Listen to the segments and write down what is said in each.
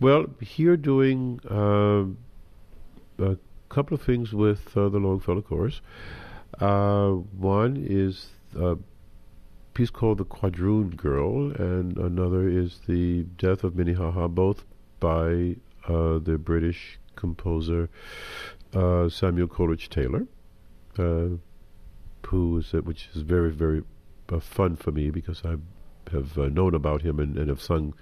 Well, here doing uh, a couple of things with uh, the Longfellow Chorus. Uh, one is a piece called The Quadroon Girl, and another is The Death of Minnehaha, both by uh, the British composer uh, Samuel Coleridge Taylor, uh, who is which is very very fun for me because I have uh, known about him and, and, have sung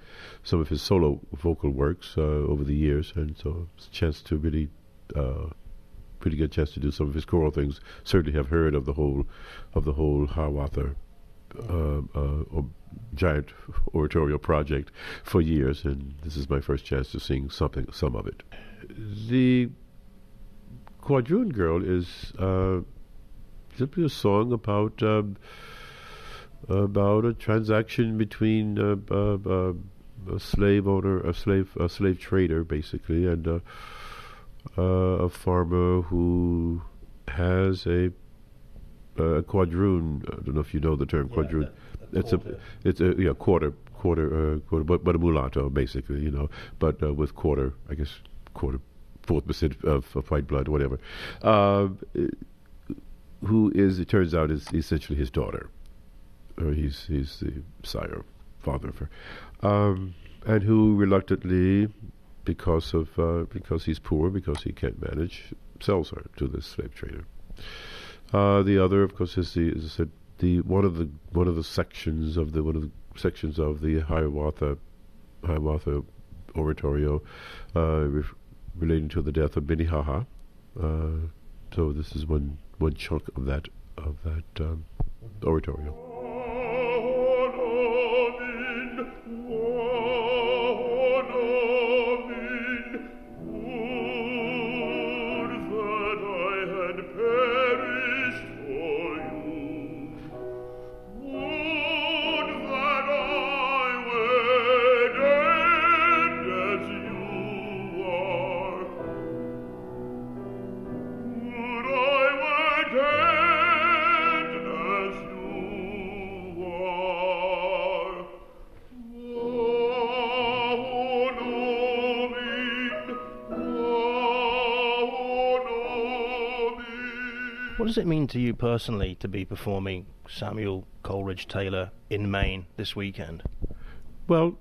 some of his solo vocal works uh, over the years, and so it's a chance to really, uh, pretty good chance to do some of his choral things. Certainly have heard of the whole, of the whole Hiawatha uh, uh, giant oratorio project for years, and this is my first chance to sing something, some of it. The Quadroon Girl is uh, simply a song about. Um, about a transaction between uh, uh, uh, a slave owner, a slave, a slave trader, basically, and uh, a farmer who has a, a quadroon. I don't know if you know the term yeah, quadroon. it's a, it's a yeah quarter, quarter, uh, quarter, but, but a mulatto, basically, you know, but uh, with quarter, I guess, quarter, fourth percent of, of white blood, whatever. who is, it turns out, is essentially his daughter or he's he's the sire, father of her, um, and who reluctantly, because of uh, because he's poor, because he can't manage, sells her to this slave trader. Uh, the other, of course, is the the one of the one of the sections of the one of the sections of the Hiawatha Hiawatha oratorio uh, re- relating to the death of Minnehaha. Uh, so this is one one chunk of that of that um, oratorio. Does it mean to you personally to be performing Samuel Coleridge Taylor in Maine this weekend? Well,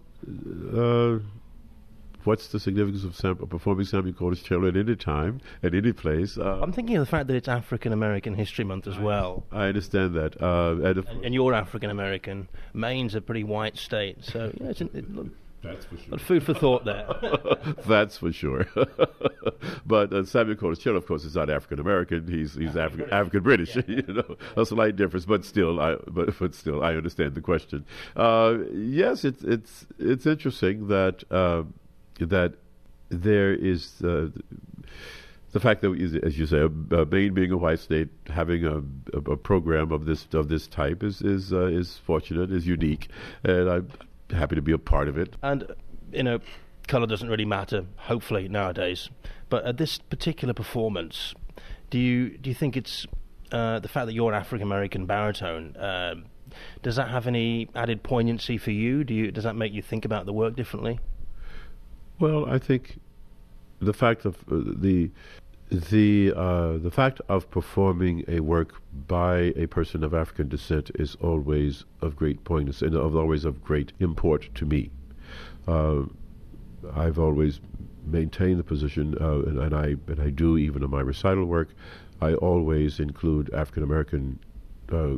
uh, what's the significance of Sam- performing Samuel Coleridge Taylor at any time, at any place? Uh, I'm thinking of the fact that it's African American History Month as well. I understand that. Uh, and, and, you're African American. Maine's a pretty white state, so yeah, it's, it, that's for sure. But food for thought there. That's for sure. but uh, Samuel Taylor, of course, is not African American. He's he's African African British. Yeah. you know, a slight difference, but still, I but but still, I understand the question. Uh, yes, it's it's it's interesting that uh, that there is. Uh, the fact that, as you say, uh, Maine being a white state, having a, a, a, program of this of this type is is uh, is fortunate, is unique, and I'm happy to be a part of it. And you know, color doesn't really matter. Hopefully nowadays, but at this particular performance, do you do you think it's uh, the fact that you're an African American baritone? Uh, does that have any added poignancy for you? Do you does that make you think about the work differently? Well, I think the fact of uh, the the uh, the fact of performing a work by a person of African descent is always of great poignancy and of always of great import to me. Uh, I've always maintained the position, uh, and, and, I and I do even in my recital work. I always include African American uh,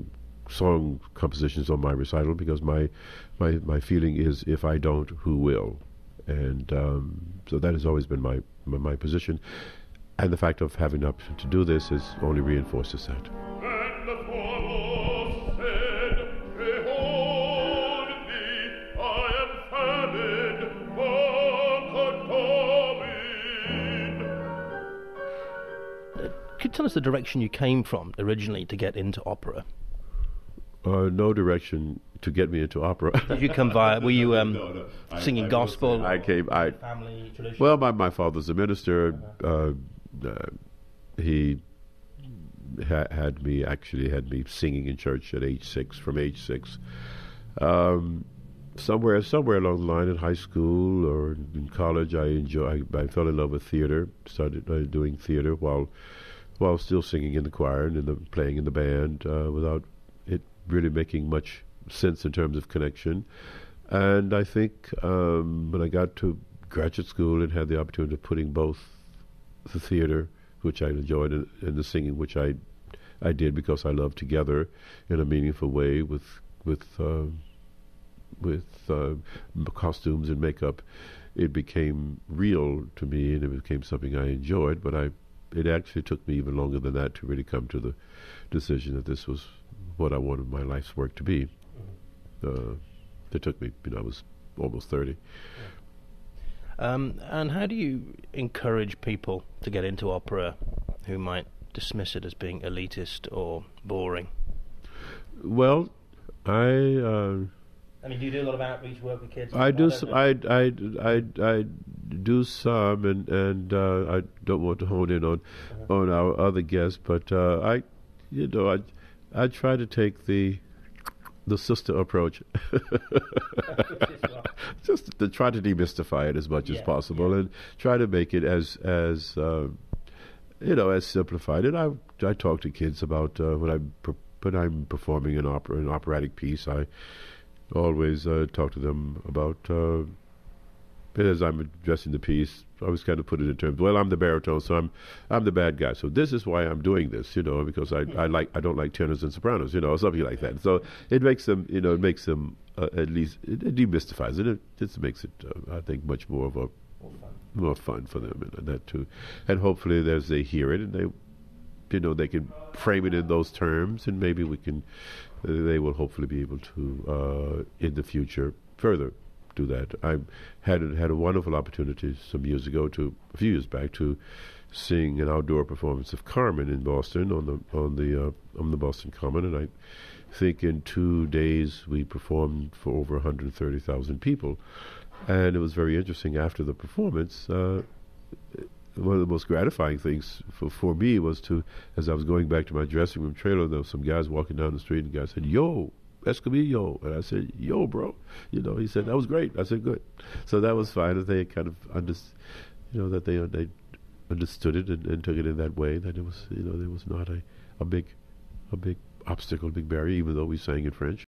song compositions on my recital because my my my feeling is if I don't, who will? And um, so that has always been my my, my position. And the fact of having the option to do this is only reinforces that. Could you tell us the direction you came from originally to get into opera? Uh, no direction to get me into opera. Did you come via? Were you um, no, no. singing I, gospel? I came. I family tradition. Well, my my father's a minister. Uh-huh. Uh, uh, he ha- had me actually had me singing in church at age six, from age six. Um, somewhere somewhere along the line in high school or in college, I enjoy. I, I fell in love with theater. Started uh, doing theater while while still singing in the choir and in the playing in the band uh, without it really making much sense in terms of connection. And I think um, when I got to graduate school and had the opportunity of putting both the theater, which I enjoyed, and, and the singing, which I I did because I love together in a meaningful way with with uh, with uh, costumes and makeup. It became real to me, and it became something I enjoyed. But I, it actually took me even longer than that to really come to the decision that this was what I wanted my life's work to be. Uh, it took me, you know, I was almost thirty. Um, and how do you encourage people to get into opera who might dismiss it as being elitist or boring? Well, I. Uh, I mean, do you do a lot of outreach work with kids? I do. Some, I, I, I, I do some, and and uh, I don't want to hone in on uh-huh. on our other guests, but uh, I, you know, I I try to take the the sister approach, just to try to demystify it as much yeah, as possible, yeah. and try to make it as as uh, you know as simplified. And I I talk to kids about uh, when I'm when I'm performing an opera an operatic piece, I always uh, talk to them about uh, as I'm addressing the piece. I always kind of put it in terms. Well, I'm the baritone, so I'm I'm the bad guy. So this is why I'm doing this, you know, because I, I like I don't like tenors and sopranos, you know, or something like that. So it makes them, you know, it makes them uh, at least it, it, demystifies it. It just makes it, uh, I think, much more of a more fun for them and, that too. And hopefully, as they hear it and they, you know, they can frame it in those terms, and maybe we can, uh, they will hopefully be able to uh, in the future further do that. I had had a wonderful opportunity some years ago to a few years back to sing an outdoor performance of Carmen in Boston on the on the uh, on the Boston Common, and I think in two days we performed for over 130,000 people, and it was very interesting. After the performance, uh, one of the most gratifying things for, for me was to, as I was going back to my dressing room trailer, there were some guys walking down the street, and the guy said, "Yo, Escamillo. And I said, yo, bro. You know, he said, that was great. I said, good. So that was fine. That they kind of understood, you know, that they, they understood it and, and, took it in that way, that it was, you know, there was not a, a big, a big obstacle, a big barrier, even though we sang in French.